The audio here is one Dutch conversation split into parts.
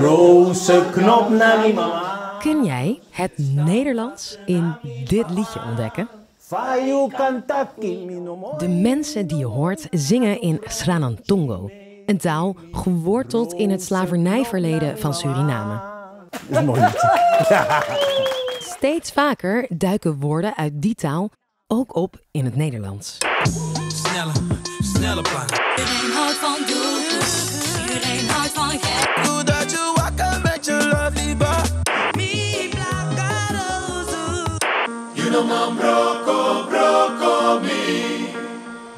Rozenknop naar die mama. Kun jij het Nederlands in dit liedje ontdekken? De mensen die je hoort zingen in Sranantongo, een taal geworteld in het slavernijverleden van Suriname. Dat is mooi liedje. Steeds vaker duiken woorden uit die taal ook op in het Nederlands. Snelle, snelle plannen.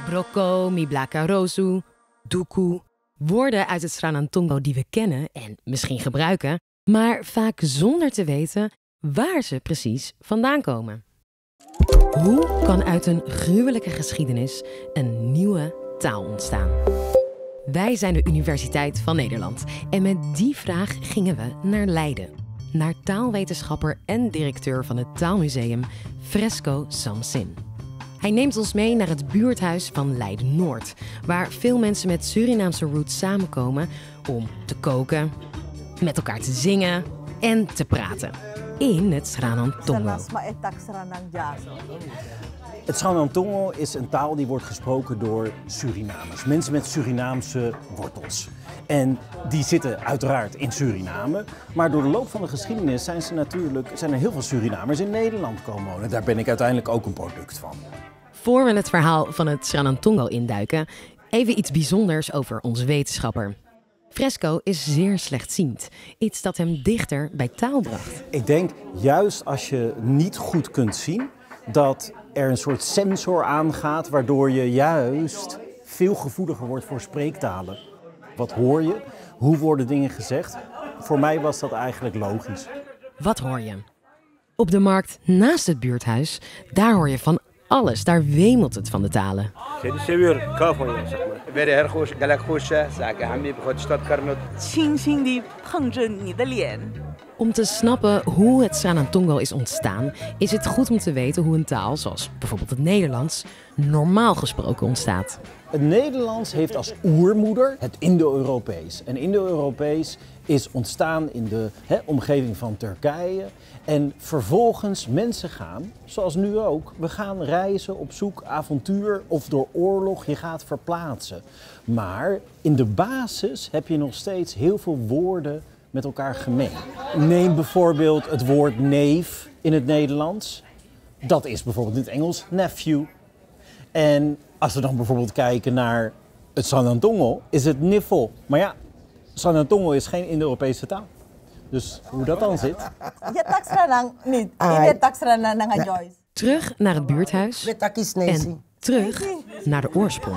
Brocco, mi blaka rosu, doekoe. Woorden uit het Sranantongo die we kennen en misschien gebruiken, maar vaak zonder te weten waar ze precies vandaan komen. Hoe kan uit een gruwelijke geschiedenis een nieuwe taal ontstaan? Wij zijn de Universiteit van Nederland en met die vraag gingen we naar Leiden. Naar taalwetenschapper en directeur van het Taalmuseum Fresco Samsin. Hij neemt ons mee naar het buurthuis van Leiden-Noord, waar veel mensen met Surinaamse roots samenkomen om te koken, met elkaar te zingen en te praten. In het Sranantongo. Het Sranantongo is een taal die wordt gesproken door Surinamers. Mensen met Surinaamse wortels. En die zitten uiteraard in Suriname. Maar door de loop van de geschiedenis zijn, ze natuurlijk, zijn er heel veel Surinamers in Nederland komen wonen. Daar ben ik uiteindelijk ook een product van. Voor we het verhaal van het Sranantongo induiken, even iets bijzonders over onze wetenschapper. Fresco is zeer slechtziend, iets dat hem dichter bij taal bracht. Ik denk juist als je niet goed kunt zien, dat er een soort sensor aangaat waardoor je juist veel gevoeliger wordt voor spreektalen. Wat hoor je? Hoe worden dingen gezegd? Voor mij was dat eigenlijk logisch. Wat hoor je? Op de markt naast het buurthuis, daar hoor je van alles, daar wemelt het van de talen. Om te snappen hoe het Sanantongo is ontstaan, is het goed om te weten hoe een taal, zoals bijvoorbeeld het Nederlands, normaal gesproken ontstaat. Het Nederlands heeft als oermoeder het Indo-Europees. En Indo-Europees is ontstaan in de omgeving van Turkije. En vervolgens mensen gaan, zoals nu ook, we gaan reizen op zoek, avontuur of door oorlog, je gaat verplaatsen. Maar in de basis heb je nog steeds heel veel woorden met elkaar gemeen. Neem bijvoorbeeld het woord neef in het Nederlands. Dat is bijvoorbeeld in het Engels nephew. En als we dan bijvoorbeeld kijken naar het Sanantongo, is het niffel. Maar ja, Sanantongo is geen Indo-Europese taal. Dus hoe dat dan zit. Je taksra ng niet. Hindi taksra na ng Joyce. Terug naar het buurthuis en terug naar de oorsprong.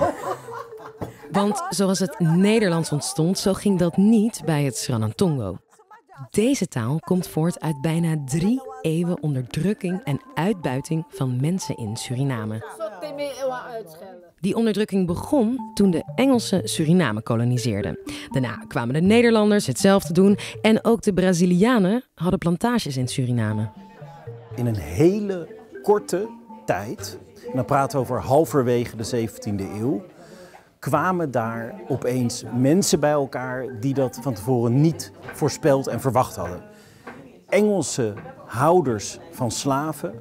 Want zoals het Nederlands ontstond, zo ging dat niet bij het Sranantongo. Deze taal komt voort uit bijna drie eeuwen onderdrukking en uitbuiting van mensen in Suriname. Die onderdrukking begon toen de Engelsen Suriname koloniseerden. Daarna kwamen de Nederlanders hetzelfde doen en ook de Brazilianen hadden plantages in Suriname. In een hele korte tijd, en dan praten we over halverwege de 17e eeuw, kwamen daar opeens mensen bij elkaar die dat van tevoren niet voorspeld en verwacht hadden. Engelse houders van slaven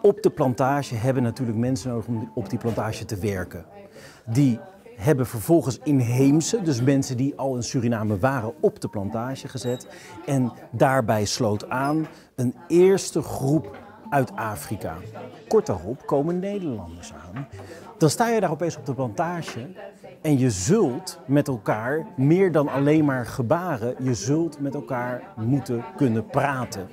op de plantage hebben natuurlijk mensen nodig om op die plantage te werken. Die hebben vervolgens inheemse, dus mensen die al in Suriname waren, op de plantage gezet. En daarbij sloot aan een eerste groep uit Afrika. Kort daarop komen Nederlanders aan. Dan sta je daar opeens op de plantage en je zult met elkaar meer dan alleen maar gebaren, je zult met elkaar moeten kunnen praten.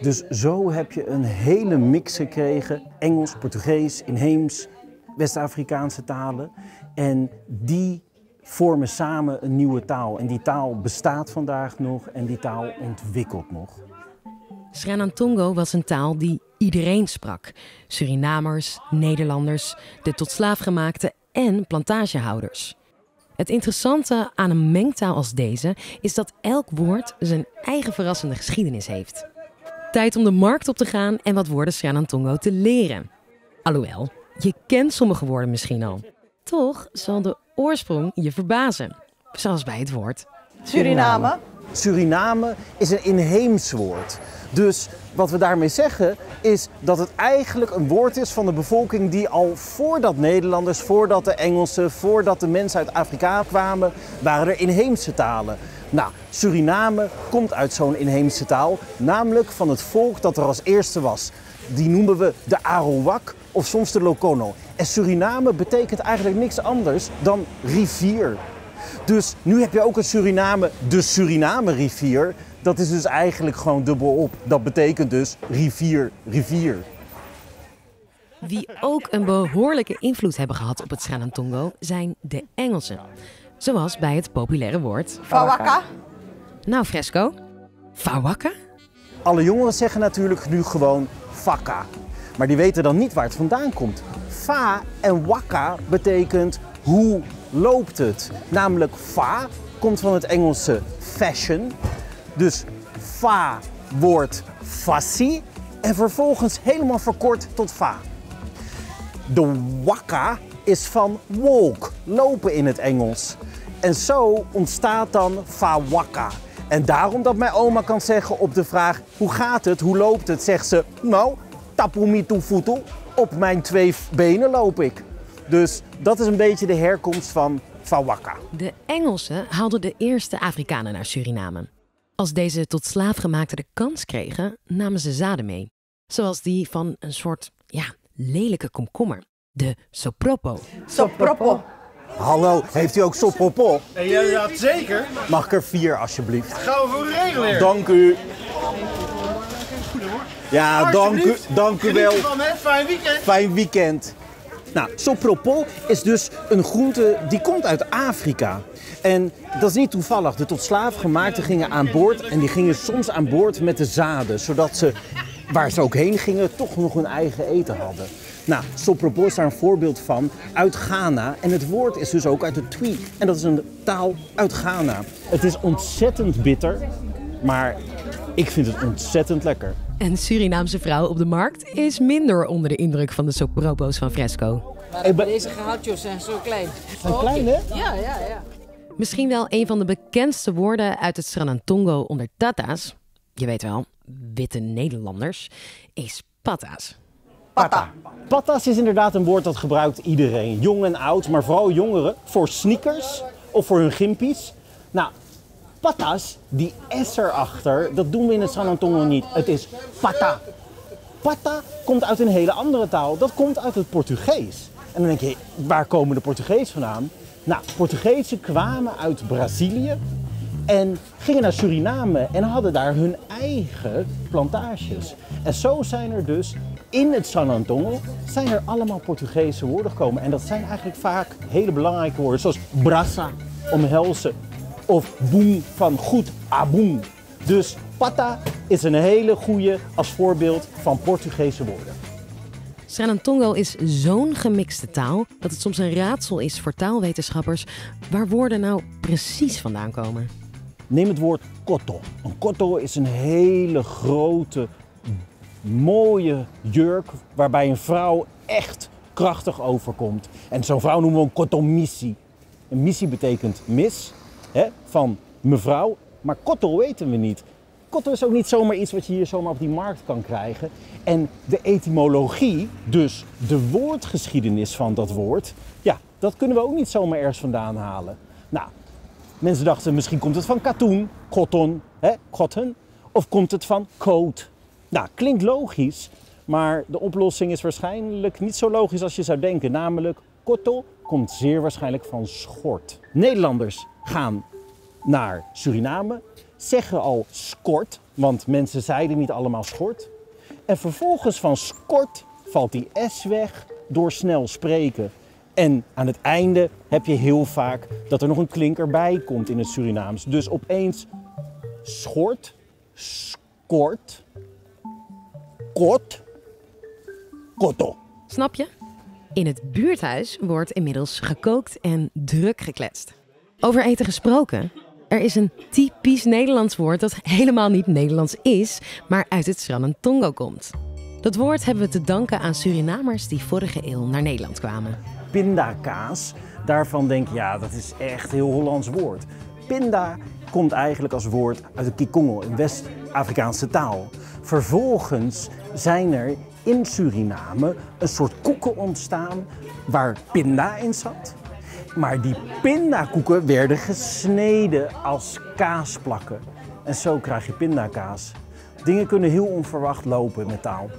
Dus zo heb je een hele mix gekregen, Engels, Portugees, inheems, West-Afrikaanse talen. En die vormen samen een nieuwe taal. En die taal bestaat vandaag nog en die taal ontwikkelt nog. Sranantongo was een taal die iedereen sprak. Surinamers, Nederlanders, de tot slaafgemaakte en plantagehouders. Het interessante aan een mengtaal als deze is dat elk woord zijn eigen verrassende geschiedenis heeft. Tijd om de markt op te gaan en wat woorden Sranantongo te leren. Alhoewel, je kent sommige woorden misschien al. Toch zal de oorsprong je verbazen. Zoals bij het woord Suriname. Suriname is een inheems woord. Dus wat we daarmee zeggen is dat het eigenlijk een woord is van de bevolking die al voordat Nederlanders, voordat de Engelsen, voordat de mensen uit Afrika kwamen, waren er inheemse talen. Nou, Suriname komt uit zo'n inheemse taal, namelijk van het volk dat er als eerste was. Die noemen we de Arawak of soms de Lokono. En Suriname betekent eigenlijk niks anders dan rivier. Dus nu heb je ook een Suriname, de Suriname-rivier. Dat is dus eigenlijk gewoon dubbelop. Dat betekent dus rivier, rivier. Wie ook een behoorlijke invloed hebben gehad op het Sranantongo zijn de Engelsen. Zoals bij het populaire woord. Fawaka. Nou, Fresco. Fawaka? Alle jongeren zeggen natuurlijk nu gewoon fakka. Maar die weten dan niet waar het vandaan komt. Fa en wakka betekent hoe loopt het. Namelijk fa komt van het Engelse fashion. Dus fa wordt fassi en vervolgens helemaal verkort tot fa. De wakka is van walk, lopen in het Engels. En zo ontstaat dan fawaka. En daarom dat mijn oma kan zeggen op de vraag hoe gaat het, hoe loopt het, zegt ze nou, tapumitu futu, op mijn twee benen loop ik. Dus dat is een beetje de herkomst van fawaka. De Engelsen haalden de eerste Afrikanen naar Suriname. Als deze tot slaafgemaakten de kans kregen, namen ze zaden mee. Zoals die van een soort, ja, lelijke komkommer. De sopropo. Sopropo. Hallo, heeft u ook sopropo? Ja, zeker? Mag ik er vier alsjeblieft? Gaan we voor regelen hier. Dank u. Ja, dank u, dank u wel. Fijn weekend. Fijn weekend. Nou, sopropol is dus een groente die komt uit Afrika. En dat is niet toevallig. De tot slaafgemaakten gingen aan boord en die gingen soms aan boord met de zaden. Zodat ze, waar ze ook heen gingen, toch nog hun eigen eten hadden. Nou, sopropol is daar een voorbeeld van uit Ghana. En het woord is dus ook uit de Twi. En dat is een taal uit Ghana. Het is ontzettend bitter, maar ik vind het ontzettend lekker. Een Surinaamse vrouw op de markt is minder onder de indruk van de sopropo's van Fresco. Deze gehoutjes zijn zo klein. Zijn klein, hè? Ja, ja, ja. Misschien wel een van de bekendste woorden uit het Sranantongo onder Tata's, je weet wel, witte Nederlanders, is patas. Pata. Patas is inderdaad een woord dat gebruikt iedereen, jong en oud, maar vooral jongeren, voor sneakers of voor hun gimpies. Nou, patas, die S erachter, dat doen we in het Sanantongo niet. Het is pata. Pata komt uit een hele andere taal, dat komt uit het Portugees. En dan denk je, waar komen de Portugees vandaan? Nou, Portugezen kwamen uit Brazilië en gingen naar Suriname en hadden daar hun eigen plantages. En zo zijn er dus in het Sanantongo zijn er allemaal Portugese woorden gekomen. En dat zijn eigenlijk vaak hele belangrijke woorden, zoals brasa, omhelzen, of boem van goed, aboem. Dus pata is een hele goede als voorbeeld van Portugese woorden. Sranantongo is zo'n gemixte taal dat het soms een raadsel is voor taalwetenschappers waar woorden nou precies vandaan komen. Neem het woord kotto. Een kotto is een hele grote, mooie jurk waarbij een vrouw echt krachtig overkomt. En zo'n vrouw noemen we een kottomissie. Een missie betekent mis, hè, van mevrouw, maar kotto weten we niet. Kotto is ook niet zomaar iets wat je hier zomaar op die markt kan krijgen. En de etymologie, dus de woordgeschiedenis van dat woord, ja, dat kunnen we ook niet zomaar ergens vandaan halen. Nou, Mensen dachten misschien komt het van katoen, cotton, hè, cotton, of komt het van coat. Nou, klinkt logisch, maar de oplossing is waarschijnlijk niet zo logisch als je zou denken. Namelijk, kotto komt zeer waarschijnlijk van schort. Nederlanders gaan naar Suriname, zeggen al skort, want mensen zeiden niet allemaal schort. En vervolgens van skort valt die S weg door snel spreken. En aan het einde heb je heel vaak dat er nog een klinker bij komt in het Surinaams. Dus opeens schort, skort, kot, kotto. Snap je? In het buurthuis wordt inmiddels gekookt en druk gekletst. Over eten gesproken. Er is een typisch Nederlands woord dat helemaal niet Nederlands is, maar uit het Sranantongo komt. Dat woord hebben we te danken aan Surinamers die vorige eeuw naar Nederland kwamen. Pindakaas, daarvan denk je, ja, dat is echt een heel Hollands woord. Pinda komt eigenlijk als woord uit de Kikongo, een West-Afrikaanse taal. Vervolgens zijn er in Suriname een soort koeken ontstaan waar pinda in zat. Maar die pindakoeken werden gesneden als kaasplakken. En zo krijg je pindakaas. Dingen kunnen heel onverwacht lopen met taal.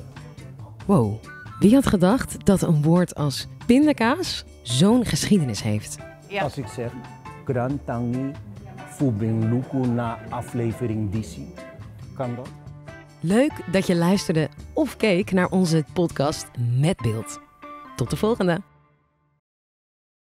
Wow, wie had gedacht dat een woord als pindakaas zo'n geschiedenis heeft? Als ik zeg, Gran Tangi Fubing Luku na aflevering Disi. Kan dat? Leuk dat je luisterde of keek naar onze podcast met beeld. Tot de volgende!